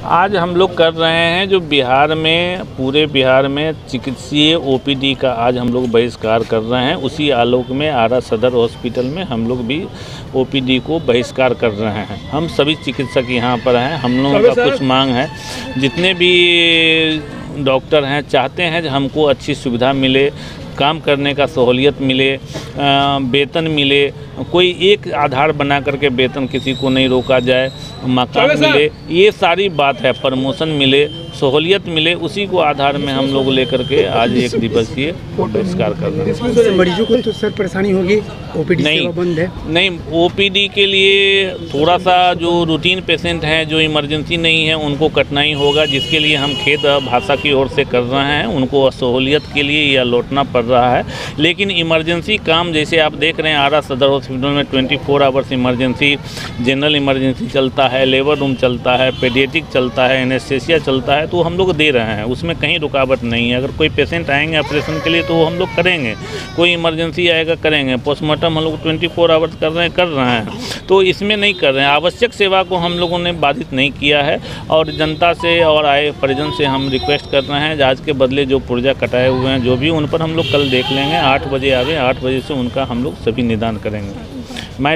आज हम लोग कर रहे हैं जो बिहार में पूरे बिहार में चिकित्सीय ओपीडी का आज हम लोग बहिष्कार कर रहे हैं। उसी आलोक में आरा सदर हॉस्पिटल में हम लोग भी ओपीडी को बहिष्कार कर रहे हैं। हम सभी चिकित्सक यहाँ पर हैं हम लोगों का कुछ मांग है। जितने भी डॉक्टर हैं चाहते हैं हमको अच्छी सुविधा मिले काम करने का सहूलियत मिले वेतन मिले कोई एक आधार बना करके वेतन किसी को नहीं रोका जाए मकान मिले ये सारी बात है प्रमोशन मिले सहूलियत मिले उसी को आधार में हम लोग लेकर के आज एक दिवसीय बहिष्कार कर रहे हैं तो मरीजों को तो सर परेशानी होगी ओपीडी नहीं। सेवा बंद है नहीं ओपीडी के लिए थोड़ा सा जो रूटीन पेशेंट हैं जो इमरजेंसी नहीं है उनको कठिनाई होगा जिसके लिए हम खेत भाषा की ओर से कर रहे हैं उनको सहूलियत के लिए या लौटना पड़ रहा है। लेकिन इमरजेंसी काम, जैसे आप देख रहे हैं, आरा सदर हॉस्पिटल में 24 four hours emergency, general emergency चलता है, लेबर रूम चलता है पेडिएटिक चलता है, एनेस्थेसिया चलता है तो हम लोग दे रहे हैं। उसमें कहीं रुकावट नहीं है। अगर कोई पेशेंट आएँगे ऑपरेशन के लिए तो वो हम लोग करेंगे। कोई इमरजेंसी आएगा, करेंगे। पोस्टमार्टम हम लोग ट्वेंटी फोर आवर्स कर रहे हैं, कर रहे हैं। तो इसमें नहीं कर रहे हैं। आवश्यक सेवा को हम लोगों ने बाधित नहीं किया है और जनता से और आए परिजन से हम रिक्वेस्ट कर रहे हैं, आज के बदले जो पुर्जा कटाए हुए हैं, जो भी, उन पर हम लोग कल देख लेंगे, आठ बजे आवे आठ बजे से उनका हम लोग सभी निदान करेंगे। मैं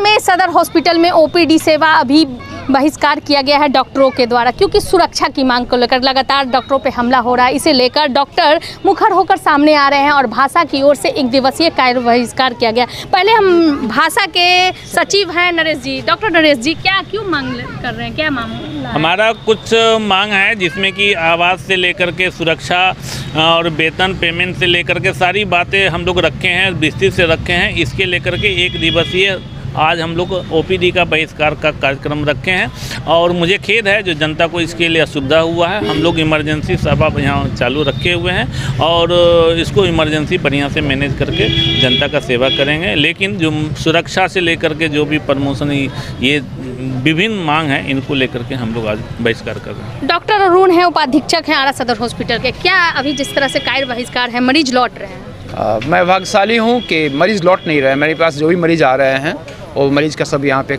में सदर हॉस्पिटल में ओपीडी सेवा अभी बहिष्कार किया गया है डॉक्टरों के द्वारा, क्योंकि सुरक्षा की मांग को लेकर लगातार डॉक्टरों पर हमला हो रहा है। इसे लेकर डॉक्टर मुखर होकर सामने आ रहे हैं और भाषा की ओर से एक दिवसीय कार्य बहिष्कार किया गया। पहले हम भाषा के सचिव हैं नरेश जी। डॉक्टर नरेश जी, क्या, क्यों मांग कर रहे हैं? क्या मामला? हमारा कुछ मांग है जिसमें कि आवास से लेकर के सुरक्षा और वेतन, पेमेंट से लेकर के सारी बातें हम लोग रखे हैं, विस्तृत से रखे हैं। इसके लेकर के एक दिवसीय आज हम लोग ओपीडी का बहिष्कार का कार्यक्रम रखे हैं और मुझे खेद है जो जनता को इसके लिए असुविधा हुआ है। हम लोग इमरजेंसी सेवा यहाँ चालू रखे हुए हैं और इसको इमरजेंसी बढ़िया से मैनेज करके जनता का सेवा करेंगे। लेकिन जो सुरक्षा से लेकर के जो भी प्रमोशन ये विभिन्न मांग है इनको लेकर के हम लोग आज बहिष्कार कर रहे हैं। डॉक्टर अरुण है उपाधीक्षक हैं आरा सदर हॉस्पिटल के। क्या अभी जिस तरह से कायर बहिष्कार है मरीज़ लौट रहे हैं? आ, मैं भाग्यशाली हूँ कि मरीज़ लौट नहीं रहे मेरे पास जो भी मरीज़ आ रहे हैं वो मरीज़ का सब यहाँ पे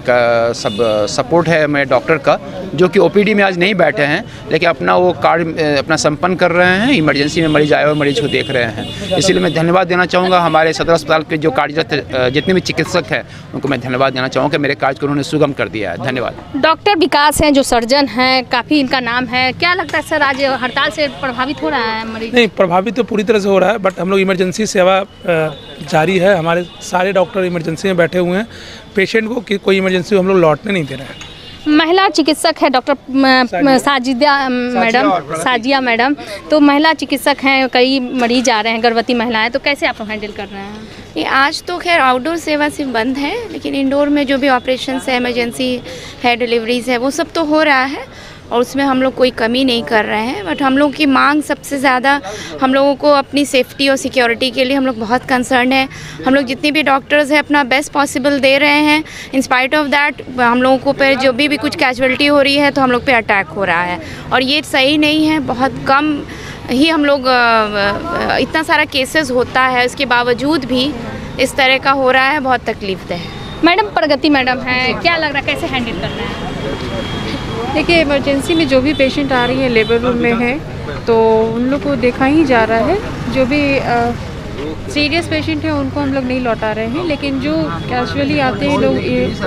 सब सपोर्ट है मेरे डॉक्टर का जो कि ओपीडी में आज नहीं बैठे हैं लेकिन अपना वो कार्य अ, अपना संपन्न कर रहे हैं इमरजेंसी में मरीज़ आए हुए मरीज़ को देख रहे हैं। इसीलिए मैं धन्यवाद देना चाहूँगा हमारे सदर अस्पताल के जो कार्यरत जितने भी चिकित्सक हैं उनको मैं धन्यवाद देना चाहूँगा कि मेरे कार्य को उन्होंने सुगम कर दिया है। धन्यवाद। डॉक्टर विकास हैं जो सर्जन हैं काफ़ी इनका नाम है। क्या लगता है सर आज हड़ताल से प्रभावित हो रहा है मरीज़? नहीं प्रभावित तो पूरी तरह से हो रहा है बट हम लोग इमरजेंसी सेवा जारी है। हमारे सारे डॉक्टर इमरजेंसी में बैठे हुए हैं। पेशेंट को कि कोई इमरजेंसी हम लोग लौटने नहीं दे रहे हैं। महिला चिकित्सक है doctor Sajida madam Sajiya madam. तो महिला चिकित्सक हैं कई मरीज़ आ रहे हैं गर्भवती महिलाएँ तो कैसे आप हैंडल कर रहे हैं? ये आज तो खैर आउटडोर सेवा सिर्फ़ बंद है लेकिन इंडोर में जो भी ऑपरेशन है इमरजेंसी है डिलीवरीज है वो सब तो हो रहा है। और उसमें हम लोग कोई कमी नहीं कर रहे हैं बट हम लोग की मांग सबसे ज़्यादा हम लोगों को अपनी सेफ्टी और सिक्योरिटी के लिए हम लोग बहुत कंसर्न है। हम लोग जितने भी डॉक्टर्स हैं अपना बेस्ट पॉसिबल दे रहे हैं। इन स्पाइट ऑफ़ दैट हम लोगों को पर जो भी भी कुछ कैजुअलिटी हो रही है तो हम लोग पे अटैक हो रहा है। और ये सही नहीं है, बहुत कम ही हम लोग इतना सारा केसेस होता है, उसके बावजूद भी इस तरह का हो रहा है, बहुत तकलीफ़ दह मैडम, प्रगति मैडम हैं, क्या लग रहा है, कैसे हैंडल कर रहे हैं? देखिए इमरजेंसी में जो भी पेशेंट आ रही है लेबर रूम में है तो उन लोग को देखा ही जा रहा है। जो भी सीरियस पेशेंट है, उनको हम लोग नहीं लौटा रहे हैं, लेकिन जो कैजुअली आते हैं, लोग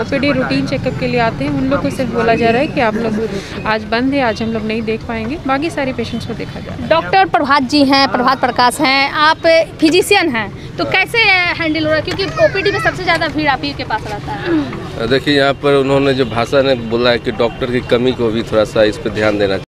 ओपीडी रूटीन चेकअप के लिए आते हैं, उन लोग को सिर्फ़ बोला जा रहा है कि आप लोग आज बंद है, आज हम लोग नहीं देख पाएँगे। बाकी सारे पेशेंट्स को देखा जा रहा है। डॉक्टर प्रभात जी हैं, प्रभात प्रकाश हैं, आप फिजिशियन हैं तो कैसे हैंडल हो रहा है? क्योंकि ओपीडी में सबसे ज़्यादा भीड़ आप ही के पास रहता है। देखिए यहाँ पर उन्होंने जो भाषा ने बोला है कि डॉक्टर की कमी को भी थोड़ा सा इस पर ध्यान देना